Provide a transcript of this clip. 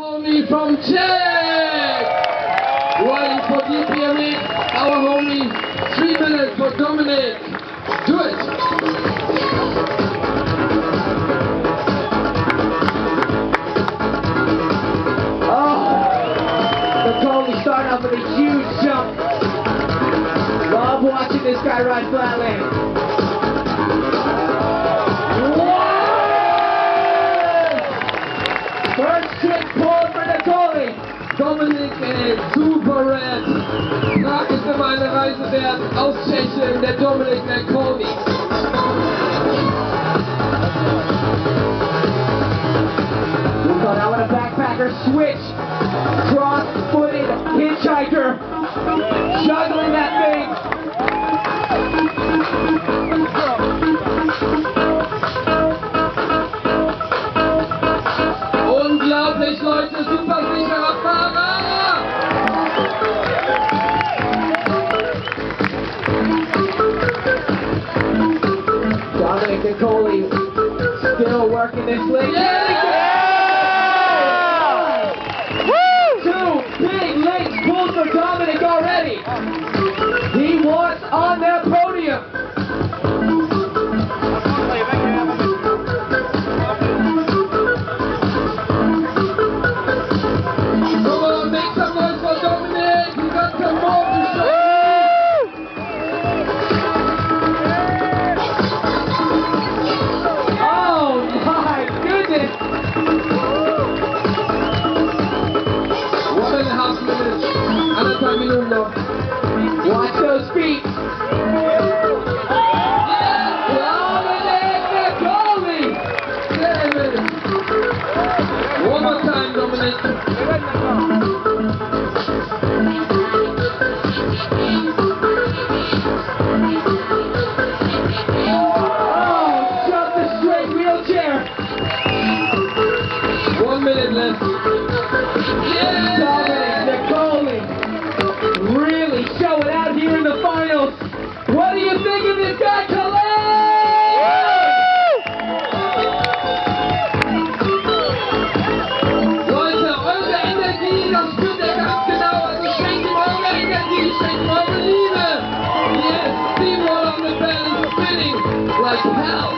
Homie from Czech! One for DPMX, our homie. Three minutes for Dominik. Do it! Ah, started off with a huge jump. Love watching this guy ride flatland. Eine Reise wert. Aus Tschechien, der Dominik McCormick. We call that one a backpacker switch. Cross-footed hitchhiker. Juggling that thing. Unglaublich, Leute, super Dominik Nekolny still working this late. Gracias. help.